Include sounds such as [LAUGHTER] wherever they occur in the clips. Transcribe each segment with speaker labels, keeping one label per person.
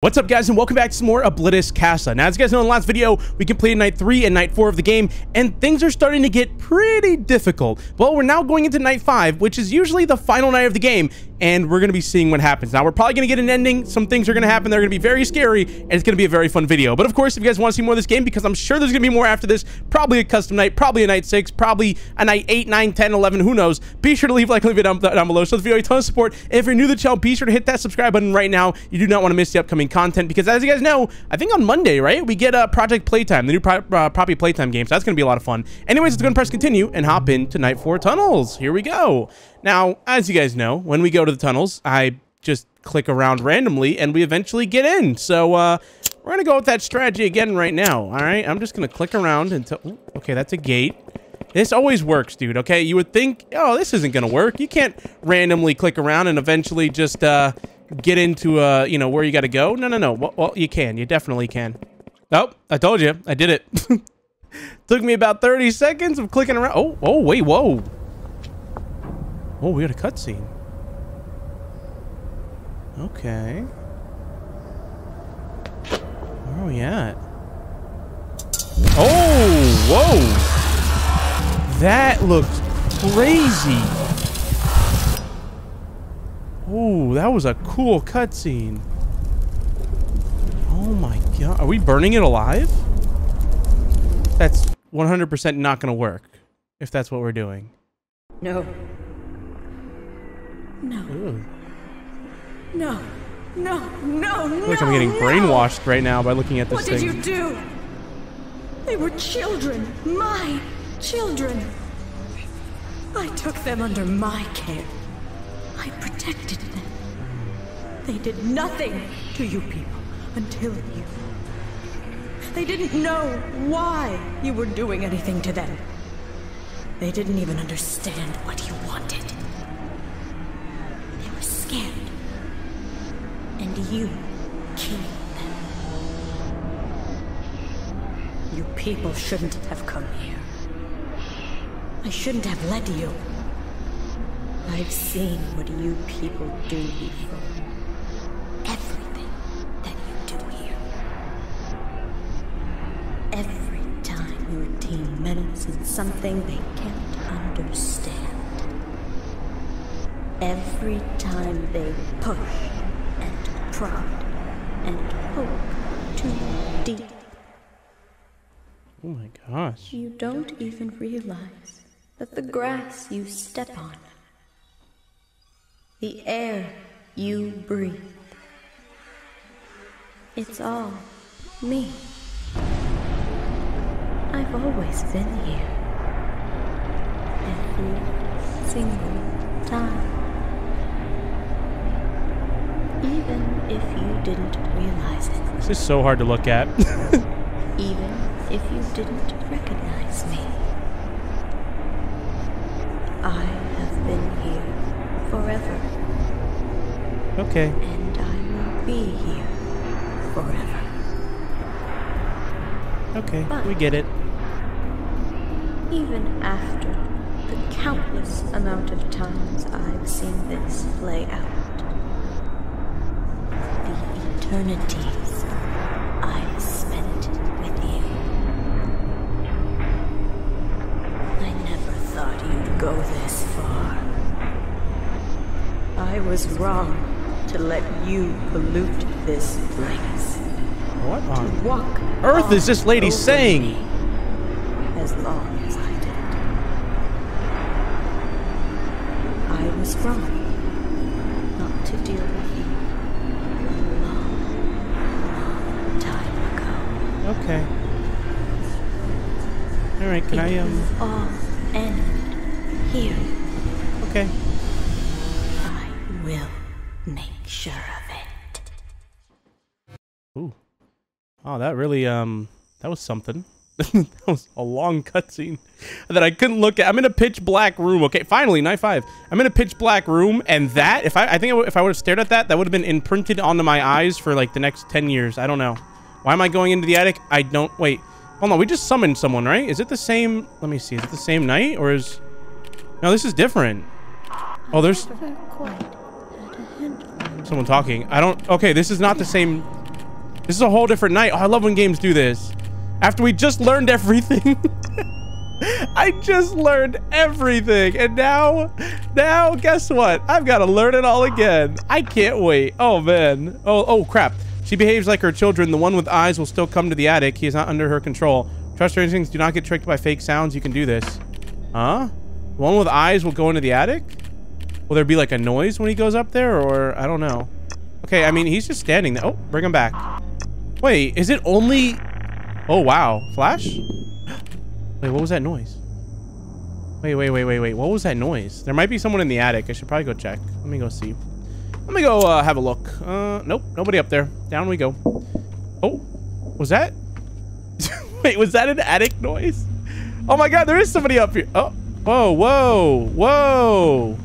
Speaker 1: What's up guys and welcome back to some more Oblitus Casa. Now as you guys know in the last video, we completed night 3 and night 4 of the game and things are starting to get pretty difficult. Well, we're now going into night 5, which is usually the final night of the game and we're going to be seeing what happens. Now, we're probably going to get an ending. Some things are going to happen. They're going to be very scary, and it's going to be a very fun video. But of course, if you guys want to see more of this game, because I'm sure there's going to be more after this, probably a custom night, probably a night 6, probably a night 8, 9, 10, 11, who knows. Be sure to leave a like leave it down, down below. So the video a ton of support. If you're new to the channel, be sure to hit that subscribe button right now. You do not want to miss the upcoming content, because as you guys know, I think on Monday, right, we get a uh, Project Playtime, the new pro uh, Playtime game, so that's going to be a lot of fun. Anyways, let's go and press continue and hop into Night 4 Tunnels. Here we go. Now, as you guys know, when we go to the tunnels, I just click around randomly and we eventually get in. So, uh, we're going to go with that strategy again right now. All right, I'm just going to click around until... Okay, that's a gate. This always works, dude, okay? You would think, oh, this isn't going to work. You can't randomly click around and eventually just uh, get into, uh, you know, where you got to go. No, no, no. Well, well, you can. You definitely can. Oh, I told you. I did it. [LAUGHS] Took me about 30 seconds of clicking around. Oh, oh, wait, whoa. Oh, we got a cutscene. Okay. Where are we at? Oh, whoa! That looks crazy. Oh, that was a cool cutscene. Oh my god. Are we burning it alive? That's 100% not going to work. If that's what we're doing.
Speaker 2: No. No. Ooh. No. No. No. No.
Speaker 1: Like I'm getting
Speaker 2: no.
Speaker 1: brainwashed right now by looking at this
Speaker 2: what
Speaker 1: thing.
Speaker 2: What did you do? They were children. My children. I took them under my care. I protected them. They did nothing to you people until you. They didn't know why you were doing anything to them. They didn't even understand what you wanted. They were scared. And you killed them. You people shouldn't have come here. I shouldn't have led you. I've seen what you people do before. Everything that you do here. Every time your team meddles in something they can't understand. Every time they push and prod and poke too deep.
Speaker 1: Oh my gosh.
Speaker 2: You don't even realize that the grass you step on, the air you breathe, it's all me. I've always been here. Every single time. Even if you didn't realize it.
Speaker 1: This is so hard to look at. [LAUGHS]
Speaker 2: Even if you didn't recognize me. I have been here forever.
Speaker 1: Okay.
Speaker 2: And I will be here forever.
Speaker 1: Okay, but we get it.
Speaker 2: Even after the countless amount of times I've seen this play out, the eternities I've spent with you, I never thought you'd go this far. I was wrong to let you pollute this place.
Speaker 1: What on
Speaker 2: walk
Speaker 1: earth is this lady saying?
Speaker 2: As long as I did. I was wrong not to deal with you a long, long time ago.
Speaker 1: Okay. Alright, can
Speaker 2: it
Speaker 1: I, um... that really, um, that was something. [LAUGHS] that was a long cutscene that I couldn't look at. I'm in a pitch black room. Okay, finally, night five. I'm in a pitch black room, and that, if I, I think if I would have stared at that, that would have been imprinted onto my eyes for like the next 10 years. I don't know. Why am I going into the attic? I don't, wait. Hold on, we just summoned someone, right? Is it the same, let me see, is it the same night, or is, no, this is different. Oh, there's someone talking. I don't, okay, this is not the same This is a whole different night. Oh, I love when games do this. After we just learned everything. [LAUGHS] I just learned everything. And now, now, guess what? I've got to learn it all again. I can't wait. Oh, man. Oh, oh, crap. She behaves like her children. The one with eyes will still come to the attic. He is not under her control. Trust her instincts. Do not get tricked by fake sounds. You can do this. Huh? The one with eyes will go into the attic? Will there be like a noise when he goes up there? Or I don't know. Okay, I mean, he's just standing there. Oh, bring him back. Wait, is it only... Oh, wow. Flash? Wait, what was that noise? Wait, wait, wait, wait, wait. What was that noise? There might be someone in the attic. I should probably go check. Let me go see. Let me go uh, have a look. Uh, nope, nobody up there. Down we go. Oh, was that? [LAUGHS] wait, was that an attic noise? Oh my god, there is somebody up here. Oh, whoa, whoa, whoa.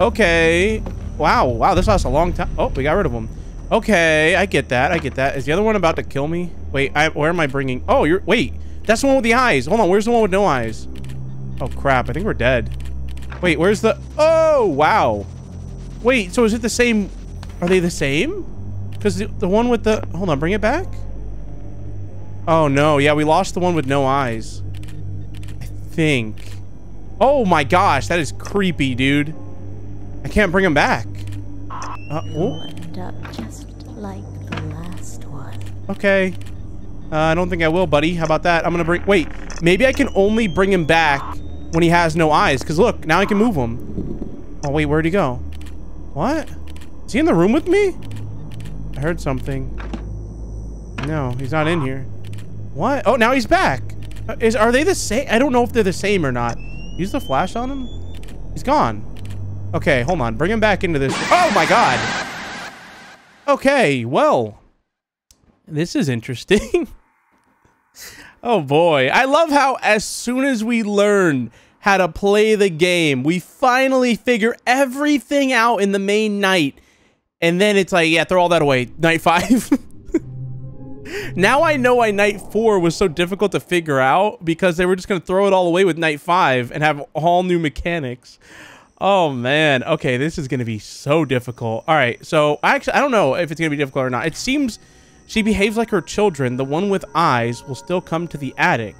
Speaker 1: Okay. Wow, wow, this lasts a long time. Oh, we got rid of him. Okay, I get that. I get that. Is the other one about to kill me? Wait, I, where am I bringing? Oh, you're, wait. That's the one with the eyes. Hold on, where's the one with no eyes? Oh, crap. I think we're dead. Wait, where's the... Oh, wow. Wait, so is it the same... Are they the same? Because the, the one with the... Hold on, bring it back? Oh, no. Yeah, we lost the one with no eyes. I think. Oh, my gosh. That is creepy, dude. I can't bring him back.
Speaker 3: Uh, oh. Like the last one.
Speaker 1: Okay. Uh, I don't think I will, buddy. How about that? I'm gonna bring... Wait, maybe I can only bring him back when he has no eyes. Because look, now I can move him. Oh, wait, where'd he go? What? Is he in the room with me? I heard something. No, he's not in here. What? Oh, now he's back. Uh, is Are they the same? I don't know if they're the same or not. Use the flash on him? He's gone. Okay, hold on. Bring him back into this. Oh, my God. Okay, well. This is interesting. [LAUGHS] oh boy. I love how as soon as we learn how to play the game, we finally figure everything out in the main night. And then it's like, yeah, throw all that away. [LAUGHS] Night five. [LAUGHS] now I know why night four was so difficult to figure out because they were just going to throw it all away with night five and have all new mechanics. Oh man. Okay, this is going to be so difficult. All right. So, actually I don't know if it's going to be difficult or not. It seems she behaves like her children. The one with eyes will still come to the attic.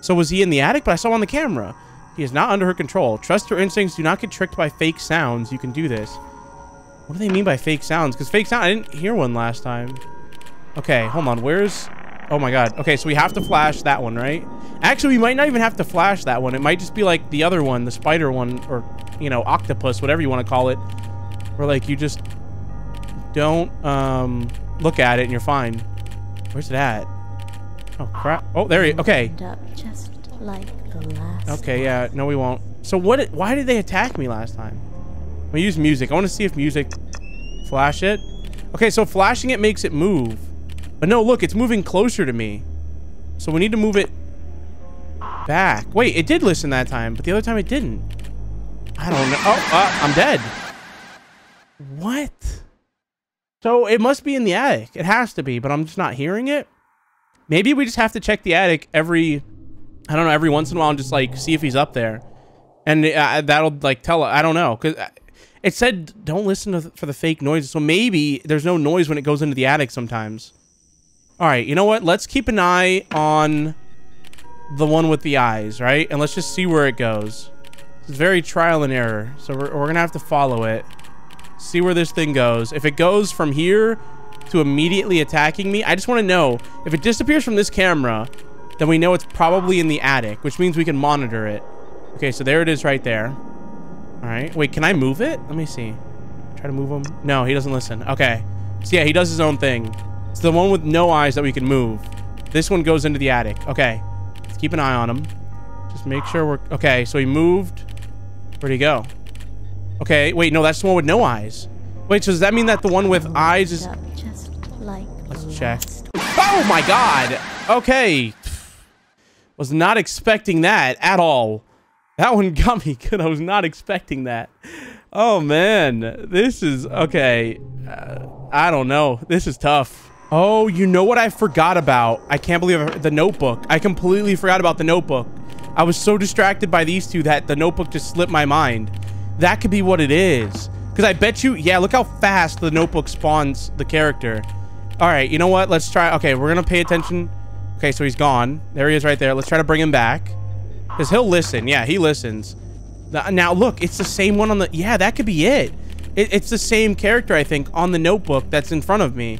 Speaker 1: So was he in the attic? But I saw on the camera. He is not under her control. Trust her instincts. Do not get tricked by fake sounds. You can do this. What do they mean by fake sounds? Because fake sound, I didn't hear one last time. Okay, hold on. Where's... Oh my god. Okay, so we have to flash that one, right? Actually, we might not even have to flash that one. It might just be like the other one, the spider one, or, you know, octopus, whatever you want to call it. Where, like, you just don't, um look at it and you're fine. Where's it at? Oh, crap. Oh, there he Okay.
Speaker 3: Just like the last
Speaker 1: okay, yeah. No, we won't. So what? Why did they attack me last time? We use music. I want to see if music... Flash it. Okay, so flashing it makes it move. But no, look, it's moving closer to me. So we need to move it back. Wait, it did listen that time, but the other time it didn't. I don't know. Oh, uh, I'm dead. What? So it must be in the attic. It has to be, but I'm just not hearing it. Maybe we just have to check the attic every, I don't know, every once in a while and just like see if he's up there. And uh, that'll like tell, I don't know. Cause uh, it said don't listen to, for the fake noises. So maybe there's no noise when it goes into the attic sometimes. All right, you know what? Let's keep an eye on the one with the eyes, right? And let's just see where it goes. It's very trial and error. So we're, we're going to have to follow it see where this thing goes. If it goes from here to immediately attacking me, I just want to know if it disappears from this camera, then we know it's probably in the attic, which means we can monitor it. Okay, so there it is right there. All right. Wait, can I move it? Let me see. Try to move him. No, he doesn't listen. Okay. So yeah, he does his own thing. It's the one with no eyes that we can move. This one goes into the attic. Okay. Let's keep an eye on him. Just make sure we're... Okay, so he moved. Where'd he go? Okay, wait, no, that's the one with no eyes. Wait, so does that mean that the one with eyes is...
Speaker 3: Just like
Speaker 1: Let's check. Oh my god! Okay. Was not expecting that at all. That one got me good. I was not expecting that. Oh, man. This is... Okay. Uh, I don't know. This is tough. Oh, you know what I forgot about? I can't believe I, the notebook. I completely forgot about the notebook. I was so distracted by these two that the notebook just slipped my mind. That could be what it is. Because I bet you, yeah, look how fast the notebook spawns the character. All right, you know what? Let's try. Okay, we're gonna pay attention. Okay, so he's gone. There he is right there. Let's try to bring him back. Because he'll listen. Yeah, he listens. Now, look, it's the same one on the... Yeah, that could be it. it. It's the same character, I think, on the notebook that's in front of me.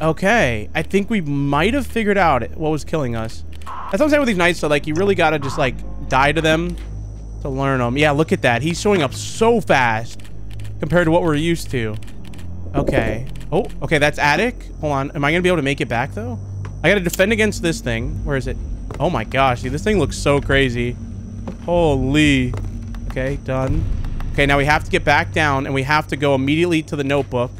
Speaker 1: Okay. I think we might have figured out what was killing us. That's what I'm saying with these nights, so, like, you really gotta just, like, die to them to learn them. Yeah, look at that. He's showing up so fast compared to what we're used to. Okay. Oh, okay, that's attic. Hold on. Am I gonna be able to make it back, though? I gotta defend against this thing. Where is it? Oh my gosh, dude, this thing looks so crazy. Holy. Okay, done. Okay, now we have to get back down and we have to go immediately to the notebook.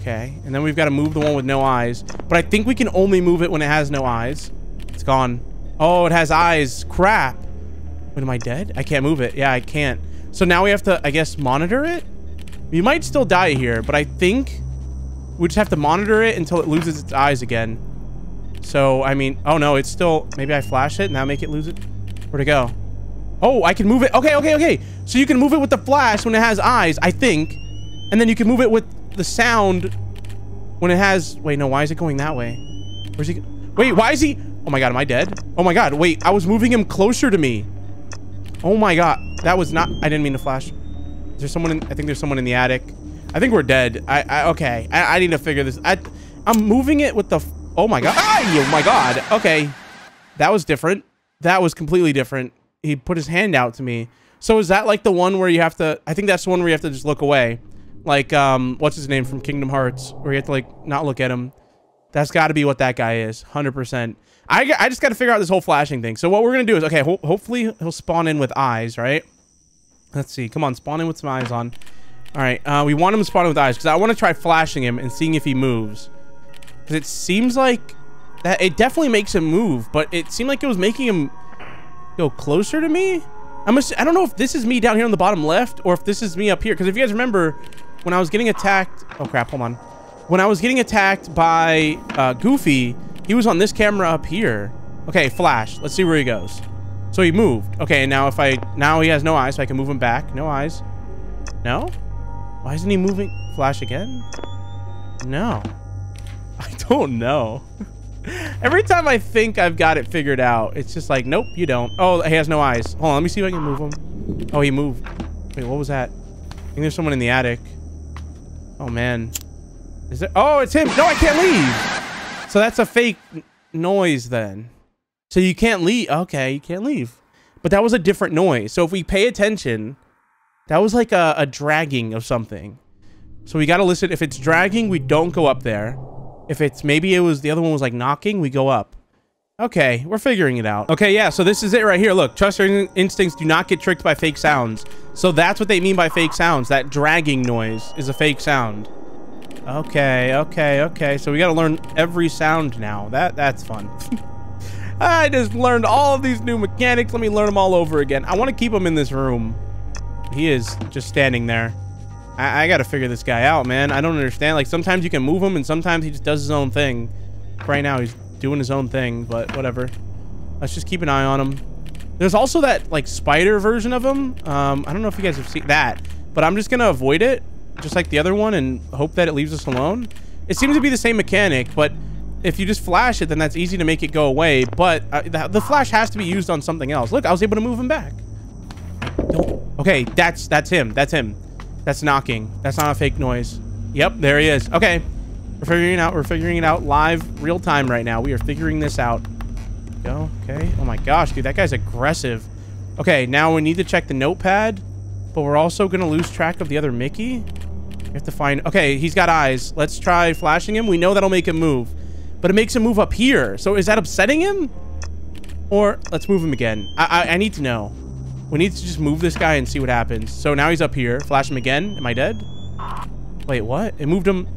Speaker 1: Okay, and then we've got to move the one with no eyes. But I think we can only move it when it has no eyes. It's gone. Oh, it has eyes. Crap. Wait, am I dead? I can't move it. Yeah, I can't. So now we have to, I guess, monitor it? We might still die here, but I think we just have to monitor it until it loses its eyes again. So, I mean, oh no, it's still, maybe I flash it, now make it lose it. Where'd it go? Oh, I can move it. Okay, okay, okay. So you can move it with the flash when it has eyes, I think. And then you can move it with the sound when it has, wait, no, why is it going that way? Where's he? Wait, why is he? Oh my God, am I dead? Oh my God, wait, I was moving him closer to me. Oh my God, that was not, I didn't mean to flash. Is there someone in, I think there's someone in the attic. I think we're dead. I, I okay, I, I need to figure this. I, I'm moving it with the, oh my God. Oh my God. Okay. That was different. That was completely different. He put his hand out to me. So is that like the one where you have to, I think that's the one where you have to just look away. Like, um, what's his name from Kingdom Hearts, where you have to like not look at him. That's got to be what that guy is, 100%. I, I just got to figure out this whole flashing thing. So what we're going to do is, okay, ho hopefully he'll spawn in with eyes, right? Let's see. Come on, spawn in with some eyes on. All right, uh, we want him to spawn in with eyes because I want to try flashing him and seeing if he moves. Because it seems like that it definitely makes him move, but it seemed like it was making him go closer to me. I'm I don't know if this is me down here on the bottom left or if this is me up here. Because if you guys remember, when I was getting attacked... Oh, crap. Hold on. When I was getting attacked by uh, Goofy, he was on this camera up here. Okay, flash. Let's see where he goes. So he moved. Okay, now if I... Now he has no eyes, so I can move him back. No eyes. No? Why isn't he moving? Flash again? No. [LAUGHS] I don't know. [LAUGHS] Every time I think I've got it figured out, it's just like, nope, you don't. Oh, he has no eyes. Hold on, let me see if I can move him. Oh, he moved. Wait, what was that? I think there's someone in the attic. Oh, man. Is there? Oh, it's him. No, I can't leave. So that's a fake noise then. So you can't leave. Okay, you can't leave. But that was a different noise. So if we pay attention, that was like a, a dragging of something. So we got to listen. If it's dragging, we don't go up there. If it's maybe it was the other one was like knocking, we go up. Okay, we're figuring it out. Okay, yeah, so this is it right here. Look, trust your instincts. Do not get tricked by fake sounds. So that's what they mean by fake sounds. That dragging noise is a fake sound. Okay, okay, okay. So we got to learn every sound now. That That's fun. [LAUGHS] I just learned all of these new mechanics. Let me learn them all over again. I want to keep him in this room. He is just standing there. I, I got to figure this guy out, man. I don't understand. Like, sometimes you can move him, and sometimes he just does his own thing. Right now, he's doing his own thing, but whatever. Let's just keep an eye on him. There's also that, like, spider version of him. Um, I don't know if you guys have seen that, but I'm just going to avoid it, just like the other one, and hope that it leaves us alone. It seems to be the same mechanic, but if you just flash it, then that's easy to make it go away. But uh, the, the, flash has to be used on something else. Look, I was able to move him back. Don't. Okay, that's that's him. That's him. That's knocking. That's not a fake noise. Yep, there he is. Okay. We're figuring it out. We're figuring it out live, real time right now. We are figuring this out. Go. Okay. Oh my gosh, dude. That guy's aggressive. Okay, now we need to check the notepad, but we're also going to lose track of the other Mickey. Have to find... Okay, he's got eyes. Let's try flashing him. We know that'll make him move, but it makes him move up here. So is that upsetting him? Or let's move him again. I, I, I need to know. We need to just move this guy and see what happens. So now he's up here. Flash him again. Am I dead? Wait, what? It moved him.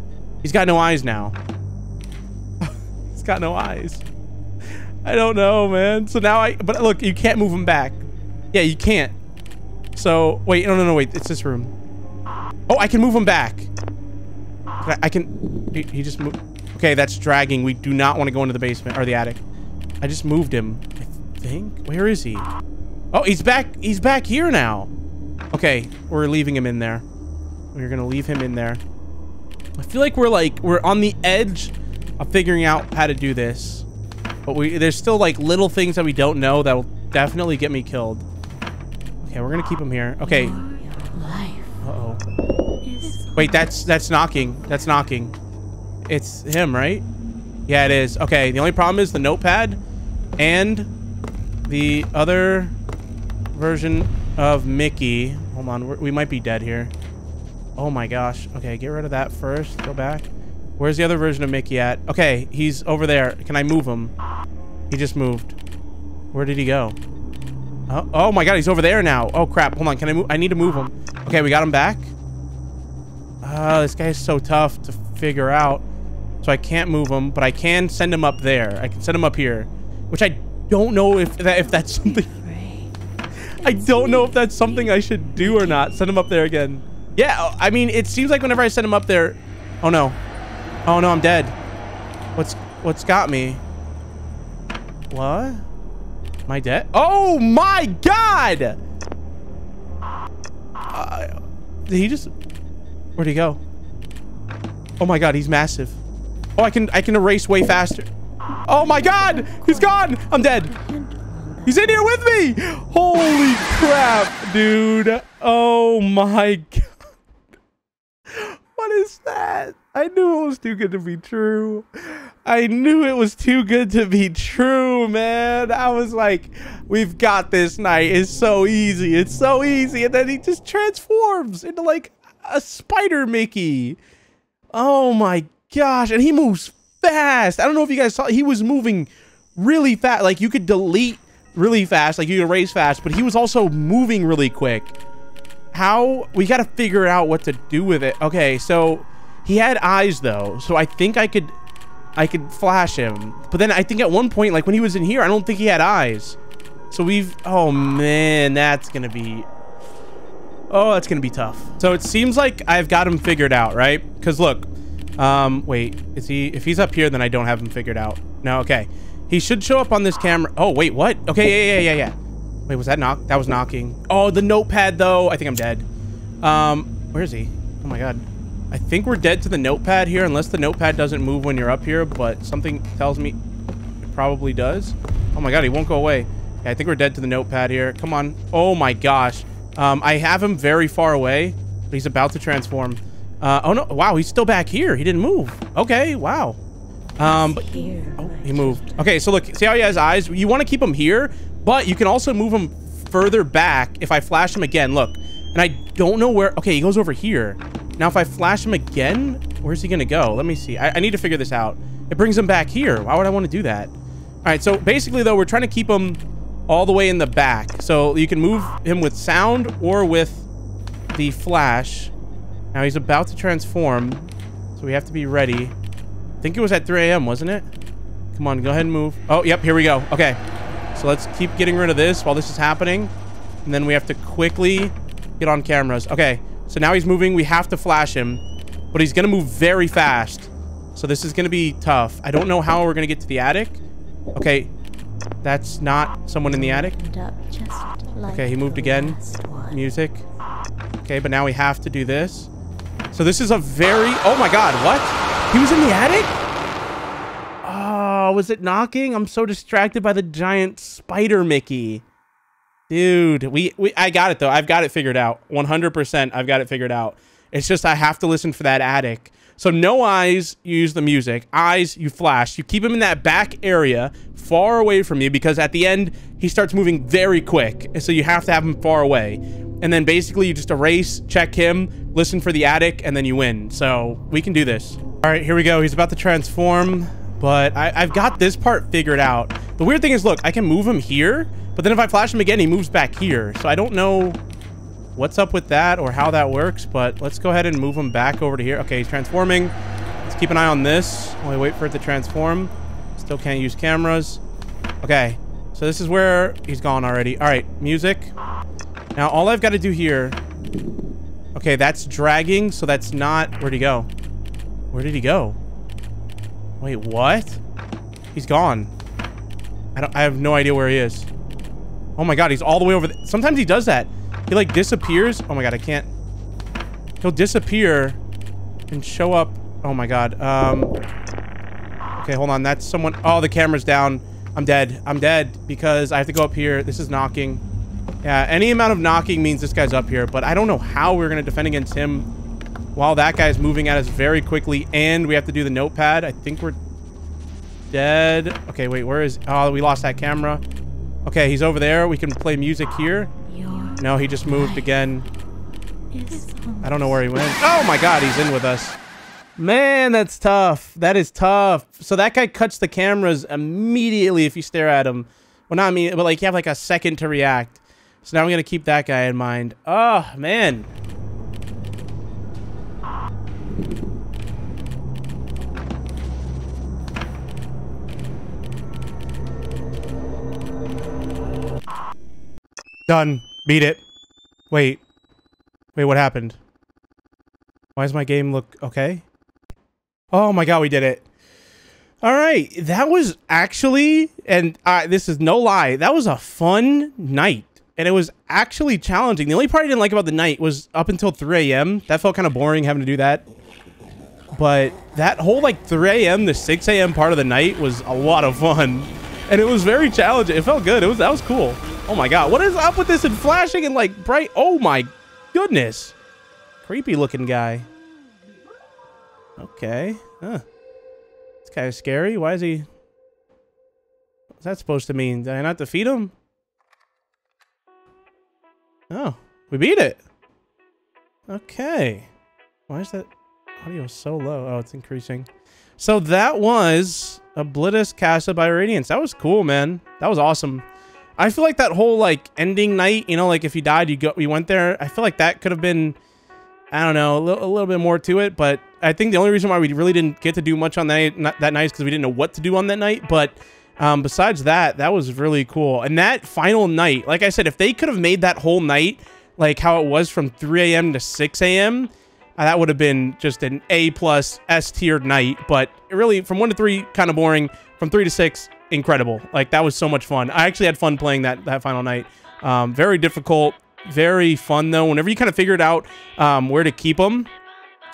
Speaker 1: He's got no eyes now. [LAUGHS] he's got no eyes. I don't know, man. So now I... But look, you can't move him back. Yeah, you can't. So, wait. No, no, no, wait. It's this room. Oh, I can move him back. I, I, can... He, he just moved... Okay, that's dragging. We do not want to go into the basement or the attic. I just moved him. I think. Where is he? Oh, he's back. He's back here now. Okay, we're leaving him in there. We're gonna leave him in there. I feel like we're like, we're on the edge of figuring out how to do this. But we there's still like little things that we don't know that'll definitely get me killed. Okay, we're gonna keep him here. Okay. Uh-oh. Wait, that's that's knocking. That's knocking. It's him, right? Yeah, it is. Okay, the only problem is the notepad and the other version of Mickey. Hold on, we might be dead here. Oh my gosh. Okay, get rid of that first. Go back. Where's the other version of Mickey at? Okay, he's over there. Can I move him? He just moved. Where did he go? Oh, oh my god, he's over there now. Oh crap. Hold on. Can I move? I need to move him. Okay, we got him back. Oh, this guy's so tough to figure out. So I can't move him, but I can send him up there. I can send him up here, which I don't know if that if that's [LAUGHS] something. I don't know if that's something I should do or not. Send him up there again. Yeah, I mean, it seems like whenever I send him up there. Oh no. Oh no, I'm dead. What's what's got me? What? I dead? Oh my god! Uh, did he just? Where'd he go? Oh my god, he's massive. Oh, I can I can erase way faster. Oh my god! He's gone! I'm dead. He's in here with me! Holy crap, dude. Oh my god. What is that? I knew it was too good to be true. I knew it was too good to be true, man. I was like, we've got this night. It's so easy. It's so easy. And then he just transforms into like a spider Mickey. Oh my gosh. And he moves fast. I don't know if you guys saw, he was moving really fast. Like you could delete really fast, like you could erase fast, but he was also moving really quick. How? We got to figure out what to do with it. Okay, so he had eyes though, so I think I could, I could flash him. But then I think at one point, like when he was in here, I don't think he had eyes. So we've, oh man, that's gonna be, oh, that's gonna be tough. So it seems like I've got him figured out, right? Because look, um, wait, is he, if he's up here, then I don't have him figured out. No, okay. He should show up on this camera. Oh, wait, what? Okay, yeah, yeah, yeah, yeah. Wait, was that knock? That was knocking. Oh, the notepad, though. I think I'm dead. Um, where is he? Oh, my God. I think we're dead to the notepad here, unless the notepad doesn't move when you're up here, but something tells me it probably does. Oh, my God, he won't go away. Yeah, I think we're dead to the notepad here. Come on. Oh, my gosh. Um, I have him very far away, but he's about to transform. Uh, oh, no. Wow, he's still back here. He didn't move. Okay, wow. Um, but, oh, he moved. Okay, so look, see how he has eyes? You want to keep him here, but you can also move him further back if I flash him again. Look, and I don't know where. Okay, he goes over here. Now, if I flash him again, where's he going to go? Let me see. I, I need to figure this out. It brings him back here. Why would I want to do that? All right, so basically, though, we're trying to keep him all the way in the back. So you can move him with sound or with the flash. Now he's about to transform, so we have to be ready. I think it was at 3 a.m., wasn't it? Come on, go ahead and move. Oh, yep, here we go. Okay. So let's keep getting rid of this while this is happening. And then we have to quickly get on cameras. Okay, so now he's moving. We have to flash him. But he's going to move very fast. So this is going to be tough. I don't know how we're going to get to the attic. Okay, that's not someone in the attic. Okay, he moved again. Music. Okay, but now we have to do this. So this is a very... Oh my god, what? He was in the attic? Oh, was it knocking? I'm so distracted by the giant spider Mickey. Dude, we, we I got it though. I've got it figured out. 100% I've got it figured out. It's just I have to listen for that attic. So no eyes, you use the music. Eyes, you flash. You keep him in that back area, far away from you, because at the end, he starts moving very quick. So you have to have him far away. And then basically you just erase, check him, listen for the attic, and then you win. So we can do this. All right, here we go. He's about to transform, but I, have got this part figured out. The weird thing is, look, I can move him here, but then if I flash him again, he moves back here. So I don't know what's up with that or how that works, but let's go ahead and move him back over to here. Okay, he's transforming. Let's keep an eye on this while we wait for it to transform. Still can't use cameras. Okay, so this is where he's gone already. All right, music. Now, all I've got to do here... Okay, that's dragging, so that's not... Where'd he go? Where did he go? Wait, what? He's gone. I don't I have no idea where he is. Oh my god, he's all the way over there. Sometimes he does that. He like disappears. Oh my god, I can't. He'll disappear and show up Oh my god. Um. Okay, hold on. That's someone. Oh, the camera's down. I'm dead. I'm dead because I have to go up here. This is knocking. Yeah, any amount of knocking means this guy's up here, but I don't know how we're going to defend against him while that guy's moving at us very quickly, and we have to do the notepad. I think we're dead. Okay, wait, where is... Oh, we lost that camera. Okay, he's over there. We can play music here. No, he just moved again. I don't know where he went. Oh my god, he's in with us. Man, that's tough. That is tough. So that guy cuts the cameras immediately if you stare at him. Well, not me, but like you have like a second to react. So now I'm going to keep that guy in mind. Oh, man. Done. Beat it. Wait. Wait, what happened? Why does my game look okay? Oh my god, we did it. All right, that was actually, and uh, this is no lie, that was a fun night. And it was actually challenging. The only part I didn't like about the night was up until 3 a.m. That felt kind of boring having to do that. But that whole like 3 a.m. to 6 a.m. part of the night was a lot of fun. And it was very challenging. It felt good. It was That was cool. Oh my god, what is up with this and flashing and like bright? Oh my goodness. Creepy looking guy. Okay. Huh. Kind of scary. Why is he... What's that supposed to mean? Did I not defeat him? Oh, we beat it. Okay. Why is that audio so low? Oh, it's increasing. So that was Oblitus Casa by Radiance. That was cool, man. That was awesome. I feel like that whole like ending night, you know, like if you died, you go, you went there. I feel like that could have been, I don't know, a little, a little bit more to it. But I think the only reason why we really didn't get to do much on that that night is because we didn't know what to do on that night. But um, besides that, that was really cool. And that final night, like I said, if they could have made that whole night like how it was from 3 a.m. to 6 a.m., uh, that would have been just an A plus S tiered night. But really, from 1 to 3, kind of boring. From 3 to 6, incredible. Like, that was so much fun. I actually had fun playing that, that final night. Um, very difficult, very fun, though. Whenever you kind of figured out um, where to keep them,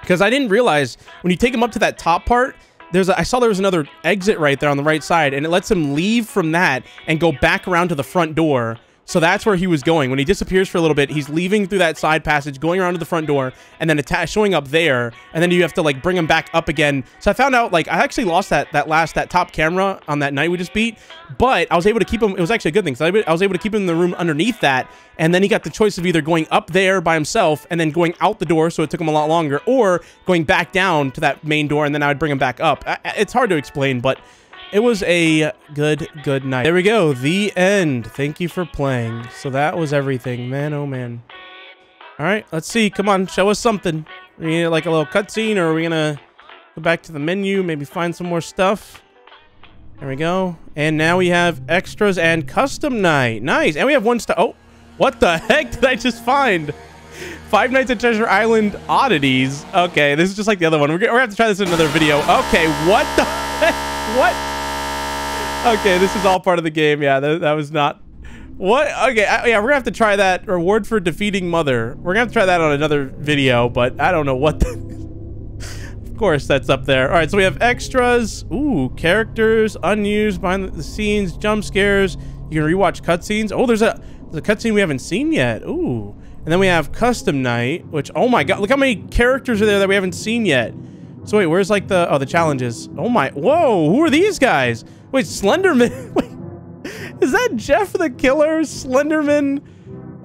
Speaker 1: because I didn't realize when you take them up to that top part, there's a, I saw there was another exit right there on the right side, and it lets them leave from that and go back around to the front door so that's where he was going. When he disappears for a little bit, he's leaving through that side passage, going around to the front door, and then showing up there, and then you have to like bring him back up again. So I found out like I actually lost that that last that top camera on that night we just beat, but I was able to keep him. It was actually a good thing. So I was able to keep him in the room underneath that, and then he got the choice of either going up there by himself and then going out the door, so it took him a lot longer, or going back down to that main door, and then I would bring him back up. It's hard to explain, but it was a good, good night. There we go. The end. Thank you for playing. So that was everything. Man, oh man. All right, let's see. Come on, show us something. We need like a little cutscene, or are we gonna go back to the menu, maybe find some more stuff? There we go. And now we have extras and custom night. Nice. And we have one star. Oh, what the [LAUGHS] heck did I just find? Five Nights at Treasure Island oddities. Okay, this is just like the other one. We're, we're gonna have to try this in another video. Okay, what the [LAUGHS] heck? What? Okay, this is all part of the game. Yeah, that, that was not... What? Okay, I, yeah, we're gonna have to try that. Reward for defeating Mother. We're gonna have to try that on another video, but I don't know what [LAUGHS] Of course, that's up there. All right, so we have extras. Ooh, characters, unused, behind the scenes, jump scares. You can rewatch cutscenes. Oh, there's a, there's a cutscene we haven't seen yet. Ooh. And then we have custom night, which, oh my god, look how many characters are there that we haven't seen yet. So wait, where's like the, oh, the challenges. Oh my, whoa, who are these guys? Wait, Slenderman. [LAUGHS] Wait, is that Jeff the Killer, Slenderman,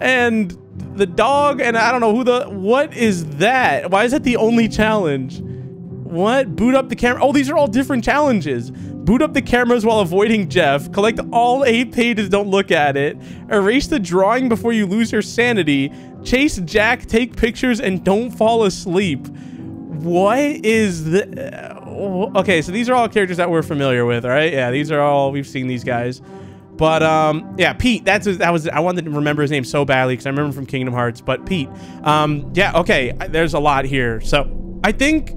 Speaker 1: and the dog? And I don't know who the. What is that? Why is that the only challenge? What? Boot up the camera. Oh, these are all different challenges. Boot up the cameras while avoiding Jeff. Collect all eight pages, don't look at it. Erase the drawing before you lose your sanity. Chase Jack, take pictures, and don't fall asleep. What is the okay, so these are all characters that we're familiar with, right? Yeah, these are all we've seen these guys. But um, yeah, Pete. That's that was I wanted to remember his name so badly because I remember from Kingdom Hearts. But Pete, um, yeah, okay. There's a lot here, so I think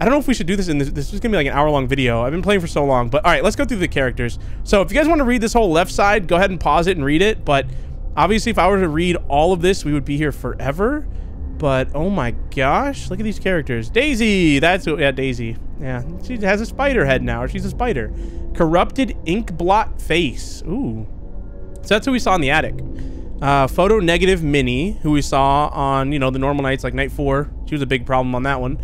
Speaker 1: I don't know if we should do this in this. This is gonna be like an hour long video. I've been playing for so long, but all right, let's go through the characters. So if you guys want to read this whole left side, go ahead and pause it and read it. But obviously, if I were to read all of this, we would be here forever. But oh my gosh, look at these characters. Daisy, that's what, yeah, Daisy. Yeah, she has a spider head now. Or she's a spider. Corrupted ink blot face. Ooh. So that's who we saw in the attic. Uh, photo negative Minnie, who we saw on, you know, the normal nights like night four. She was a big problem on that one.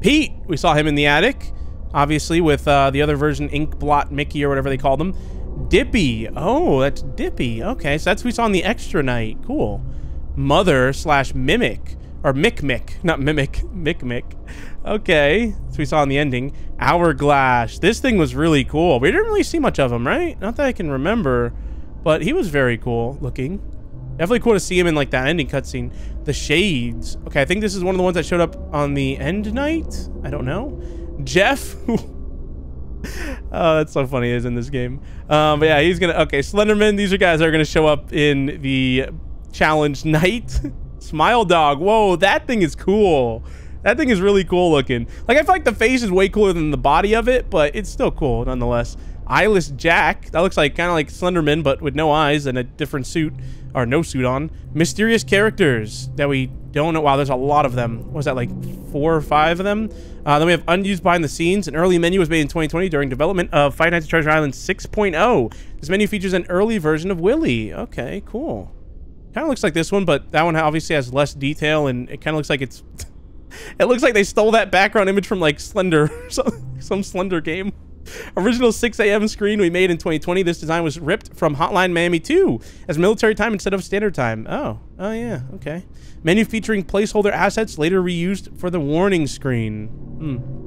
Speaker 1: Pete, we saw him in the attic, obviously with uh, the other version, Ink Blot Mickey or whatever they called them. Dippy. Oh, that's Dippy. Okay, so that's who we saw on the extra night. Cool. Mother slash Mimic. Or Mick. Not Mimic. Mick. Okay. So we saw in the ending. Hourglass. This thing was really cool. We didn't really see much of him, right? Not that I can remember. But he was very cool looking. Definitely cool to see him in like that ending cutscene. The Shades. Okay, I think this is one of the ones that showed up on the end night. I don't know. Jeff. [LAUGHS] oh, that's so funny. Is in this game. Um, but yeah, he's gonna. Okay, Slenderman. These are guys that are gonna show up in the challenge [LAUGHS] night. Smile Dog. Whoa, that thing is cool. That thing is really cool looking. Like, I feel like the face is way cooler than the body of it, but it's still cool nonetheless. Eyeless Jack. That looks like kind of like Slenderman, but with no eyes and a different suit, or no suit on. Mysterious characters that we don't know. Wow, there's a lot of them. Was that, like four or five of them? Uh, then we have unused behind the scenes. An early menu was made in 2020 during development of Five Nights at Treasure Island 6.0. This menu features an early version of Willy. Okay, cool. Kind of looks like this one, but that one obviously has less detail, and it kind of looks like it's... [LAUGHS] it looks like they stole that background image from, like, Slender. [LAUGHS] some Slender game. Original 6 a.m. screen we made in 2020. This design was ripped from Hotline Miami 2 as military time instead of standard time. Oh, oh yeah, okay. Menu featuring placeholder assets later reused for the warning screen. Hmm.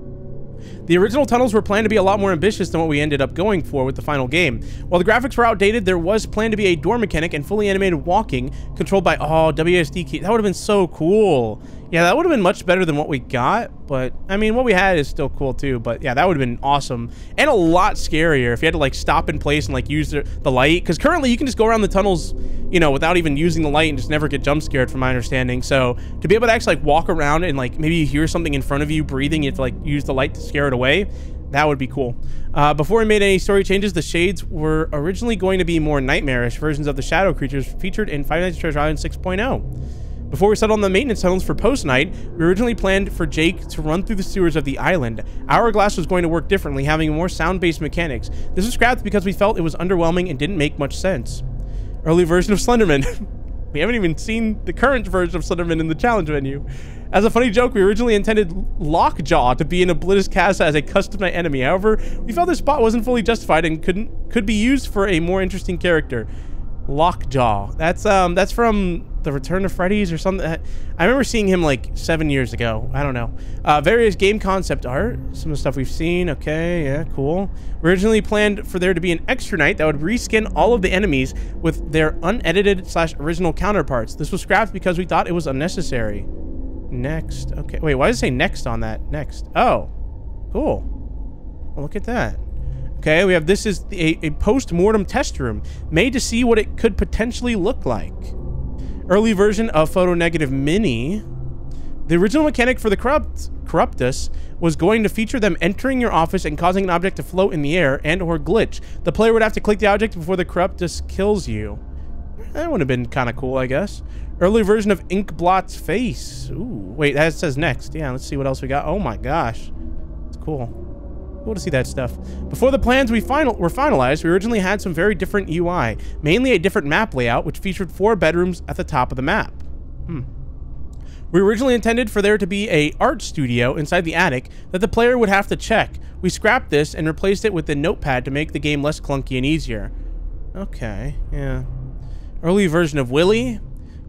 Speaker 1: The original tunnels were planned to be a lot more ambitious than what we ended up going for with the final game. While the graphics were outdated, there was planned to be a door mechanic and fully animated walking controlled by, oh, WSD key. That would have been so cool. Yeah, that would have been much better than what we got, but I mean, what we had is still cool too, but yeah, that would have been awesome. And a lot scarier if you had to like stop in place and like use the, the light, because currently you can just go around the tunnels, you know, without even using the light and just never get jump scared from my understanding. So to be able to actually like walk around and like maybe you hear something in front of you breathing, you have to like use the light to scare it away. That would be cool. Uh, before we made any story changes, the Shades were originally going to be more nightmarish versions of the shadow creatures featured in Five Nights at Treasure Island 6.0. Before we settled on the maintenance tunnels for post-night, we originally planned for Jake to run through the sewers of the island. Hourglass was going to work differently, having more sound-based mechanics. This was scrapped because we felt it was underwhelming and didn't make much sense. Early version of Slenderman. [LAUGHS] we haven't even seen the current version of Slenderman in the challenge menu. As a funny joke, we originally intended Lockjaw to be in Oblitus Casa as a custom night enemy. However, we felt this spot wasn't fully justified and couldn't could be used for a more interesting character. Lockjaw. That's um that's from the Return of Freddy's or something. I remember seeing him like seven years ago. I don't know. Uh, various game concept art. Some of the stuff we've seen. Okay, yeah, cool. Originally planned for there to be an extra night that would reskin all of the enemies with their unedited slash original counterparts. This was scrapped because we thought it was unnecessary. Next. Okay. Wait, why does it say next on that? Next. Oh, cool. Well, look at that. Okay, we have this is a, a post-mortem test room made to see what it could potentially look like. Early version of Photo Negative Minnie. The original mechanic for the Corrupt, Corruptus was going to feature them entering your office and causing an object to float in the air and or glitch. The player would have to click the object before the Corruptus kills you. That would have been kind of cool, I guess. Early version of Inkblot's face. Ooh, wait, that says next. Yeah, let's see what else we got. Oh my gosh. It's cool. Cool to see that stuff. Before the plans we final were finalized, we originally had some very different UI, mainly a different map layout, which featured four bedrooms at the top of the map. Hmm. We originally intended for there to be a art studio inside the attic that the player would have to check. We scrapped this and replaced it with the notepad to make the game less clunky and easier. Okay, yeah. Early version of Willy,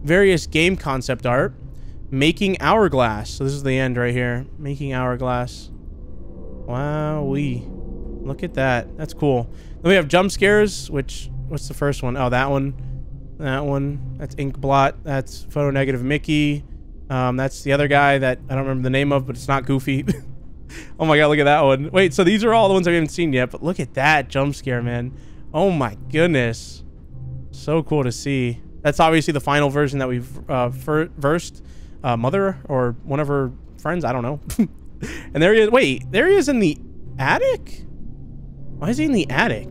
Speaker 1: various game concept art, making hourglass. So this is the end right here. Making hourglass. Wow, we look at that. That's cool. Then we have jump scares, which what's the first one? Oh, that one. That one. That's ink blot. That's photo negative Mickey. Um, that's the other guy that I don't remember the name of, but it's not Goofy. [LAUGHS] oh my god, look at that one. Wait, so these are all the ones I haven't seen yet, but look at that jump scare, man. Oh my goodness. So cool to see. That's obviously the final version that we've uh, versed. Uh, mother or one of her friends, I don't know. [LAUGHS] [LAUGHS] And there he is. Wait, there he is in the attic? Why is he in the attic?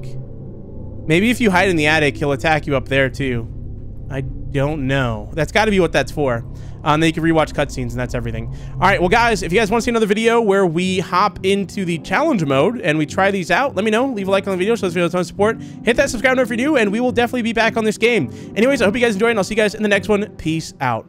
Speaker 1: Maybe if you hide in the attic, he'll attack you up there too. I don't know. That's got to be what that's for. Um, then you can rewatch cutscenes, and that's everything. All right, well, guys, if you guys want to see another video where we hop into the challenge mode and we try these out, let me know. Leave a like on the video, show this video a ton of support. Hit that subscribe button if you're new, and we will definitely be back on this game. Anyways, I hope you guys enjoyed, and I'll see you guys in the next one. Peace out.